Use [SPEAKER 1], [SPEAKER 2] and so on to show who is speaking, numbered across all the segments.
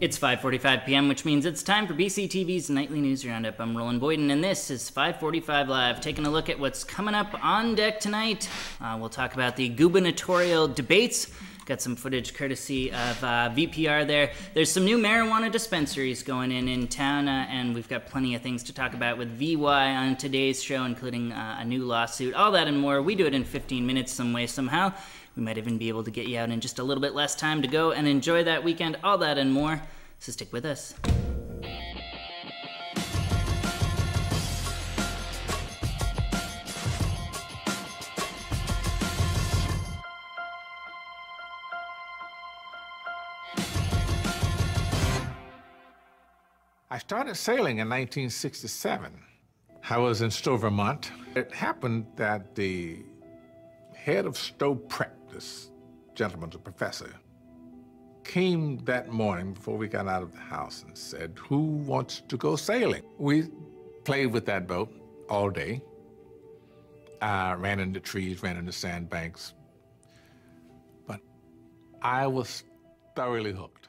[SPEAKER 1] It's 5:45 p.m., which means it's time for BCTV's nightly news roundup. I'm Roland Boyden, and this is 5:45 Live, taking a look at what's coming up on deck tonight. Uh, we'll talk about the gubernatorial debates. Got some footage courtesy of uh, VPR there. There's some new marijuana dispensaries going in in town, uh, and we've got plenty of things to talk about with VY on today's show, including uh, a new lawsuit, all that and more. We do it in 15 minutes, some way, somehow. We might even be able to get you out in just a little bit less time to go and enjoy that weekend, all that and more. So stick with us.
[SPEAKER 2] Started sailing in 1967. I was in Stowe, Vermont. It happened that the head of Stowe Prep, this gentleman's a professor, came that morning before we got out of the house and said, who wants to go sailing? We played with that boat all day. I ran into trees, ran into sandbanks. But I was thoroughly hooked.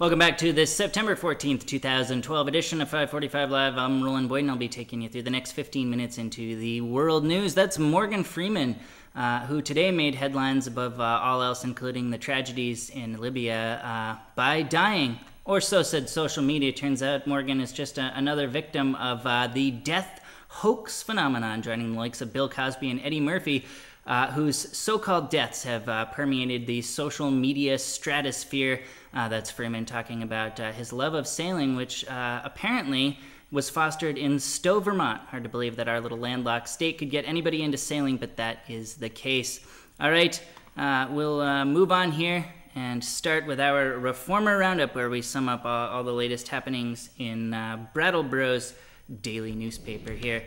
[SPEAKER 1] Welcome back to this September 14th, 2012 edition of 545 Live. I'm Roland Boyden, and I'll be taking you through the next 15 minutes into the world news. That's Morgan Freeman, uh, who today made headlines above uh, all else, including the tragedies in Libya, uh, by dying. Or so said social media. Turns out Morgan is just a, another victim of uh, the death hoax phenomenon, joining the likes of Bill Cosby and Eddie Murphy uh, whose so called deaths have uh, permeated the social media stratosphere. Uh, that's Freeman talking about uh, his love of sailing, which uh, apparently was fostered in Stowe, Vermont. Hard to believe that our little landlocked state could get anybody into sailing, but that is the case. All right, uh, we'll move on here and start with our Reformer Roundup, where we sum up all, all the latest happenings in Brattleboro's daily newspaper here.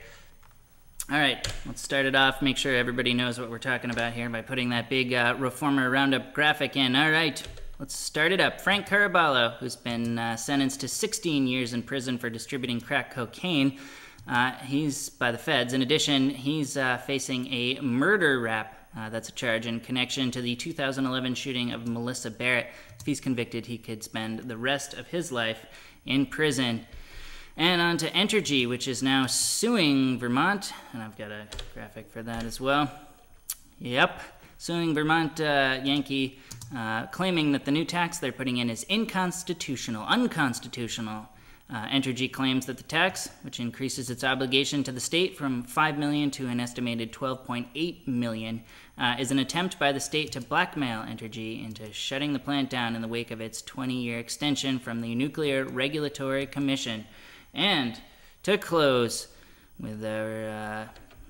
[SPEAKER 1] All right, let's start it off. Make sure everybody knows what we're talking about here by putting that big uh, Reformer Roundup graphic in. All right, let's start it up. Frank Caraballo, who's been uh, sentenced to 16 years in prison for distributing crack cocaine, uh, he's by the feds. In addition, he's uh, facing a murder rap. Uh, that's a charge in connection to the 2011 shooting of Melissa Barrett. If he's convicted, he could spend the rest of his life in prison. And on to Entergy, which is now suing Vermont. And I've got a graphic for that as well. Yep, suing Vermont uh, Yankee, uh, claiming that the new tax they're putting in is inconstitutional, unconstitutional. Uh, Entergy claims that the tax, which increases its obligation to the state from 5 million to an estimated 12.8 million, uh, is an attempt by the state to blackmail Entergy into shutting the plant down in the wake of its 20-year extension from the Nuclear Regulatory Commission. And to close with our uh,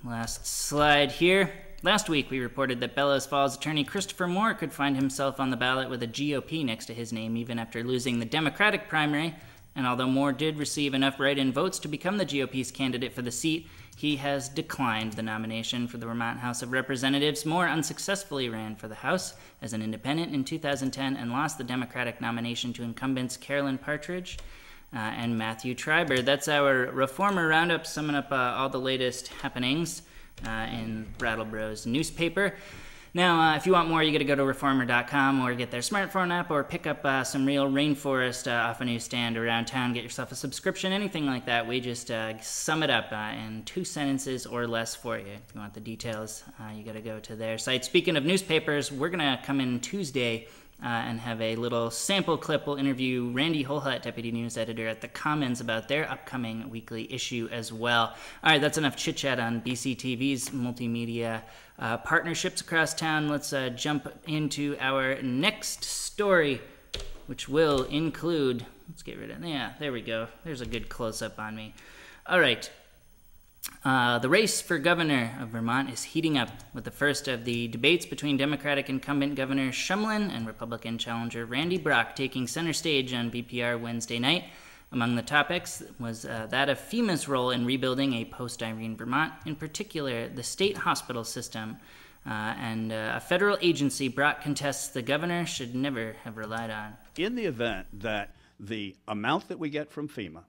[SPEAKER 1] last slide here. Last week, we reported that Bellows Falls attorney Christopher Moore could find himself on the ballot with a GOP next to his name even after losing the Democratic primary. And although Moore did receive enough write in votes to become the GOP's candidate for the seat, he has declined the nomination for the Vermont House of Representatives. Moore unsuccessfully ran for the House as an independent in 2010 and lost the Democratic nomination to incumbents Carolyn Partridge uh, and Matthew Trieber. That's our Reformer Roundup, summing up uh, all the latest happenings uh, in Brattleboro's newspaper. Now, uh, if you want more, you got to go to reformer.com or get their smartphone app or pick up uh, some real rainforest off a newsstand around town. Get yourself a subscription, anything like that. We just sum it up in two sentences or less for you. If you want the details, you got to go to their site. Speaking of newspapers, we're going to come in Tuesday uh, and have a little sample clip. We'll interview Randy Holhut, Deputy News Editor at The Commons, about their upcoming weekly issue as well. All right, that's enough chit chat on BCTV's multimedia uh, partnerships across town. Let's uh, jump into our next story, which will include. Let's get rid of. Yeah, there we go. There's a good close up on me. All right. Uh, the race for governor of Vermont is heating up with the first of the debates between Democratic incumbent Governor Shumlin and Republican challenger Randy Brock taking center stage on VPR Wednesday night. Among the topics was uh, that of FEMA's role in rebuilding a post Irene Vermont, in particular the state hospital system, uh, and uh, a federal agency Brock contests the governor should never have relied on.
[SPEAKER 3] In the event that the amount that we get from FEMA,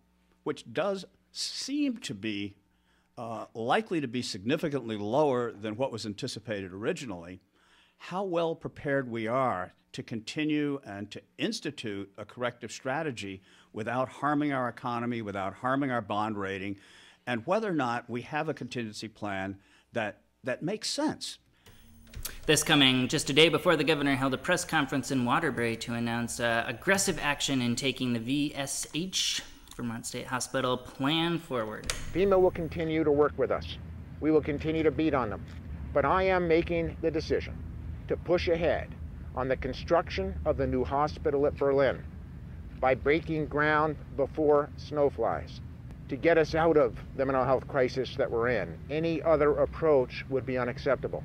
[SPEAKER 3] which does seem to be uh, likely to be significantly lower than what was anticipated originally, how well prepared we are to continue and to institute a corrective strategy without harming our economy, without harming our bond rating, and whether or not we have a contingency plan that, that makes sense.
[SPEAKER 1] This coming just a day before the governor held a press conference in Waterbury to announce uh, aggressive action in taking the VSH, Vermont State Hospital, plan forward.
[SPEAKER 4] FEMA will continue to work with us. We will continue to beat on them. But I am making the decision to push ahead on the construction of the new hospital at Berlin by breaking ground before snow flies to get us out of the mental health crisis that we're in. Any other approach would be unacceptable.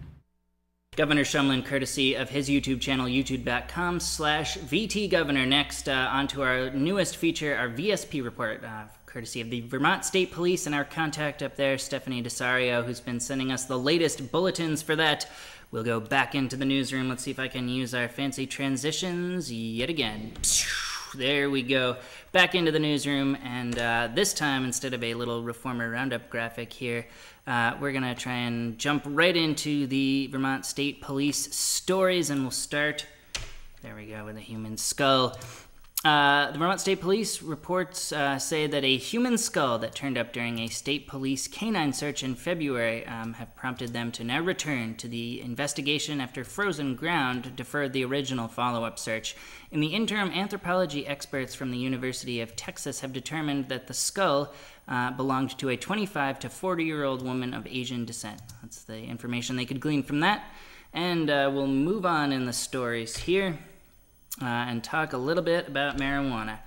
[SPEAKER 1] Governor Shumlin, courtesy of his YouTube channel, youtube.com slash vtgovernor. Next, uh, on to our newest feature, our VSP report, uh, courtesy of the Vermont State Police and our contact up there, Stephanie Desario, who's been sending us the latest bulletins for that. We'll go back into the newsroom. Let's see if I can use our fancy transitions yet again. There we go. Back into the newsroom, and uh, this time, instead of a little Reformer Roundup graphic here, uh, we're going to try and jump right into the Vermont State Police stories, and we'll start. There we go with a human skull. Uh, the Vermont State Police reports uh, say that a human skull that turned up during a state police canine search in February um, have prompted them to now return to the investigation after Frozen Ground deferred the original follow up search. In the interim, anthropology experts from the University of Texas have determined that the skull uh, belonged to a 25 to 40 year old woman of Asian descent. That's the information they could glean from that. And uh, we'll move on in the stories here uh, and talk a little bit about marijuana.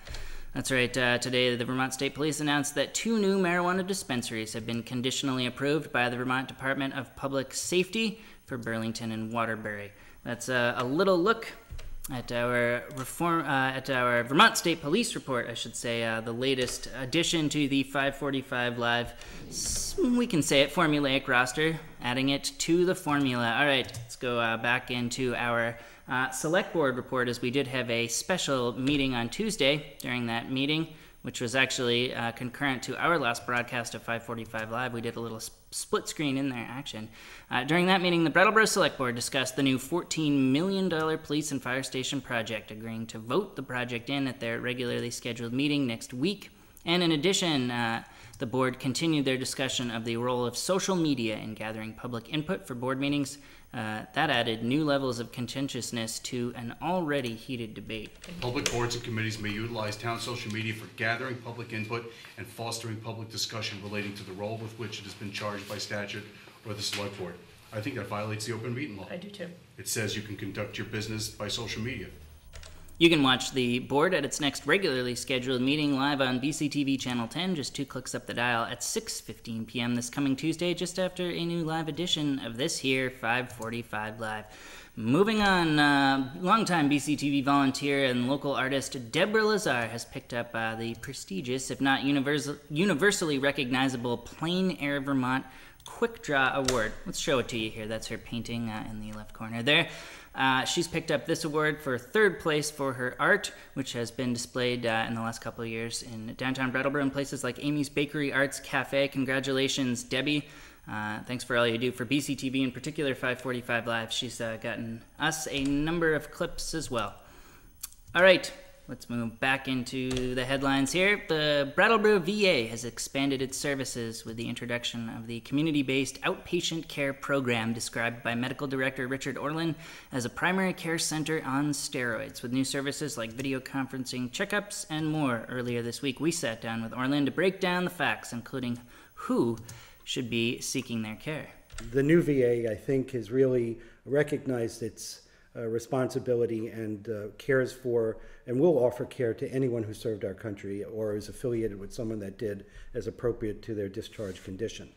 [SPEAKER 1] That's right, uh, today the Vermont State Police announced that two new marijuana dispensaries have been conditionally approved by the Vermont Department of Public Safety for Burlington and Waterbury. That's uh, a little look at our reform uh, at our Vermont State Police report, I should say, uh, the latest addition to the 545 Live, we can say it, formulaic roster, adding it to the formula. All right, let's go uh, back into our uh, select board report is we did have a special meeting on Tuesday. During that meeting, which was actually uh, concurrent to our last broadcast of 545 Live, we did a little sp- split screen in there action. Uh, during that meeting, the Brattleboro Select Board discussed the new $14 million police and fire station project, agreeing to vote the project in at their regularly scheduled meeting next week. And in addition, uh, the board continued their discussion of the role of social media in gathering public input for board meetings. Uh, that added new levels of contentiousness to an already heated debate.
[SPEAKER 5] Public boards and committees may utilize town social media for gathering public input and fostering public discussion relating to the role with which it has been charged by statute or the select board. I think that violates the open meeting law.
[SPEAKER 6] I do too.
[SPEAKER 5] It says you can conduct your business by social media.
[SPEAKER 1] You can watch the board at its next regularly scheduled meeting live on BCTV Channel 10, just two clicks up the dial at 6:15 p.m. this coming Tuesday, just after a new live edition of this here 545 Live. Moving on, uh, longtime BCTV volunteer and local artist Deborah Lazar has picked up uh, the prestigious, if not universal, universally recognizable, Plein Air Vermont Quick Draw Award. Let's show it to you here. That's her painting uh, in the left corner there. Uh, she's picked up this award for third place for her art, which has been displayed uh, in the last couple of years in downtown Brattleboro and places like Amy's Bakery Arts Cafe. Congratulations, Debbie. Uh, thanks for all you do for BCTV, in particular 545 Live. She's uh, gotten us a number of clips as well. All right, Let's move back into the headlines here. The Brattleboro VA has expanded its services with the introduction of the community based outpatient care program described by Medical Director Richard Orland as a primary care center on steroids, with new services like video conferencing, checkups, and more. Earlier this week, we sat down with Orland to break down the facts, including who should be seeking their care.
[SPEAKER 7] The new VA, I think, has really recognized its uh, responsibility and uh, cares for and will offer care to anyone who served our country or is affiliated with someone that did as appropriate to their discharge condition.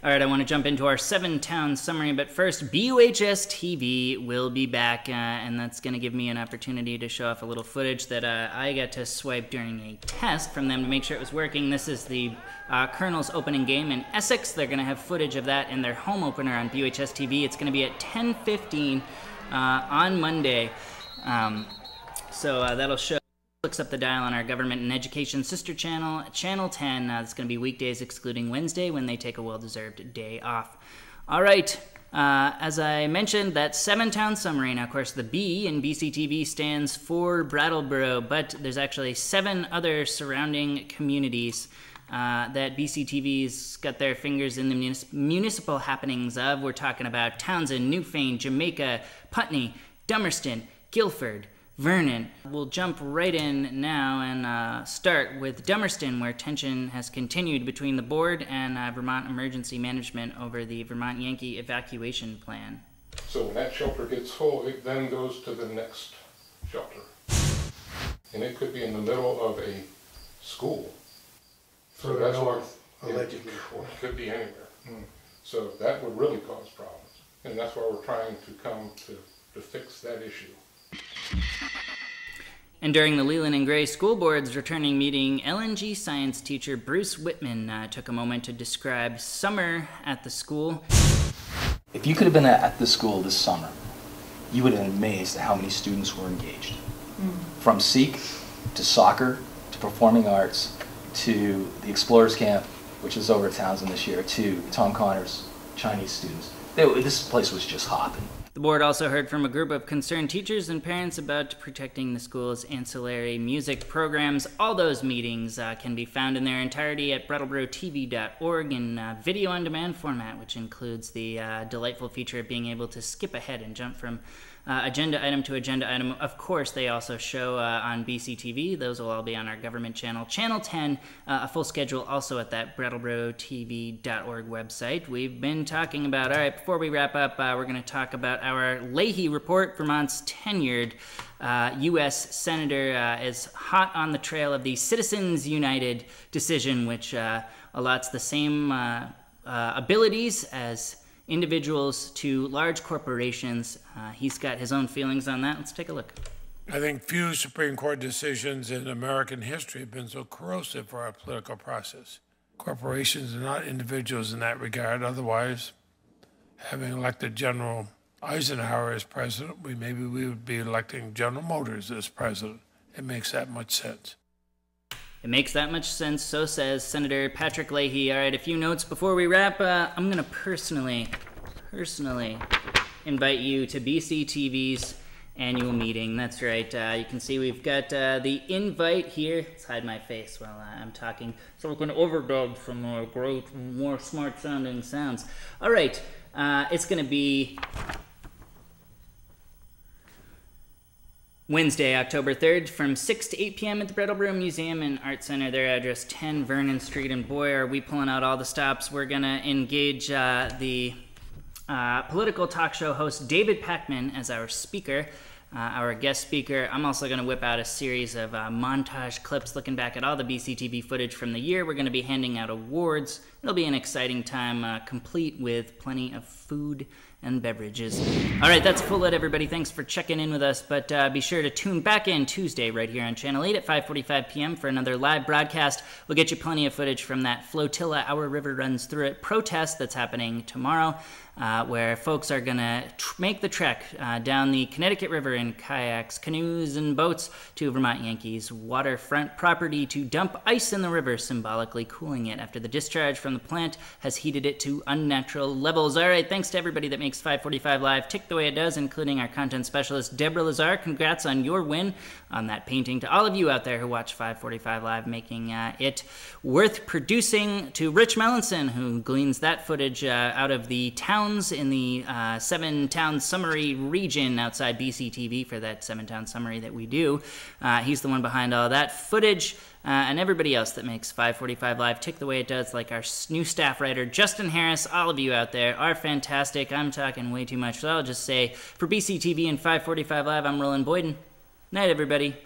[SPEAKER 1] All right, I want to jump into our seven town summary, but first, BUHS TV will be back, uh, and that's going to give me an opportunity to show off a little footage that uh, I got to swipe during a test from them to make sure it was working. This is the uh, Colonel's opening game in Essex. They're going to have footage of that in their home opener on BUHS TV. It's going to be at 10:15 uh, on Monday, um, so uh, that'll show looks up the dial on our government and education sister channel, Channel 10. Uh, it's going to be weekdays excluding Wednesday when they take a well deserved day off. All right, Uh, as I mentioned, that seven town summary. Now, of course, the B in BCTV stands for Brattleboro, but there's actually seven other surrounding communities uh, that BCTV's got their fingers in the municipal happenings of. We're talking about Townshend, Newfane, Jamaica, Putney, Dummerston, Guilford, Vernon. We'll jump right in now and uh, start with Dummerston, where tension has continued between the board and uh, Vermont Emergency Management over the Vermont Yankee evacuation plan.
[SPEAKER 6] So when that shelter gets full, it then goes to the next shelter. And it could be in the middle of a school. So
[SPEAKER 8] Further
[SPEAKER 6] that's why-
[SPEAKER 8] north,
[SPEAKER 6] yeah,
[SPEAKER 8] allegedly.
[SPEAKER 6] It could be anywhere. So that would really cause problems. And that's why we're trying to come to, to fix that issue.
[SPEAKER 1] And during the Leland and Gray School Board's returning meeting, LNG science teacher Bruce Whitman uh, took a moment to describe summer at the school.
[SPEAKER 9] If you could have been at the school this summer, you would have been amazed at how many students were engaged. From Seek to soccer to performing arts to the Explorers Camp, which is over at Townshend this year, to Tom Connor's Chinese students. They, this place was just hopping.
[SPEAKER 1] The board also heard from a group of concerned teachers and parents about protecting the school's ancillary music programs. All those meetings uh, can be found in their entirety at brattleboro.tv.org in uh, video on demand format, which includes the uh, delightful feature of being able to skip ahead and jump from uh, agenda item to agenda item. Of course, they also show uh, on BCTV. Those will all be on our government channel, Channel 10. Uh, a full schedule also at that brattleboro.tv.org website. We've been talking about, all right, before we wrap up, uh, we're going to talk about our Leahy report. Vermont's tenured uh, U.S. Senator uh, is hot on the trail of the Citizens United decision, which uh, allots the same uh, uh, abilities as individuals to large corporations. Uh, he's got his own feelings on that. Let's take a look.
[SPEAKER 8] I think few Supreme Court decisions in American history have been so corrosive for our political process. Corporations are not individuals in that regard. Otherwise, having elected General Eisenhower as president, we maybe we would be electing General Motors as president. It makes that much sense.
[SPEAKER 1] It makes that much sense, so says Senator Patrick Leahy. All right, a few notes before we wrap. Uh, I'm going to personally, personally invite you to BCTV's annual meeting. That's right. Uh, you can see we've got uh, the invite here. Let's hide my face while uh, I'm talking. So we're going to overdub some more great, more smart sounding sounds. All right. Uh, it's going to be Wednesday, October 3rd, from 6 to 8 p.m. at the Brattleboro Museum and Art Center. Their address 10 Vernon Street. And boy, are we pulling out all the stops. We're going to engage uh, the uh, political talk show host David Pakman as our speaker. Uh, our guest speaker. I'm also going to whip out a series of uh, montage clips looking back at all the BCTV footage from the year. We're going to be handing out awards. It'll be an exciting time, uh, complete with plenty of food and beverages. All right, that's full it, everybody. Thanks for checking in with us. But uh, be sure to tune back in Tuesday right here on Channel 8 at 5:45 p.m. for another live broadcast. We'll get you plenty of footage from that flotilla Our River Runs Through It protest that's happening tomorrow, uh, where folks are gonna tr- make the trek uh, down the Connecticut River in kayaks, canoes, and boats to Vermont Yankees waterfront property to dump ice in the river, symbolically cooling it after the discharge from the plant has heated it to unnatural levels. All right, thanks to everybody that makes 545 Live tick the way it does, including our content specialist, Deborah Lazar. Congrats on your win on that painting. To all of you out there who watch 545 Live, making uh, it worth producing. To Rich Melanson, who gleans that footage uh, out of the towns in the uh, seven town summary region outside BCTV for that seven town summary that we do. Uh, he's the one behind all that footage. Uh, and everybody else that makes 545 Live tick the way it does, like our new staff writer, Justin Harris, all of you out there are fantastic. I'm talking way too much, so I'll just say for BCTV and 545 Live, I'm Roland Boyden. Night, everybody.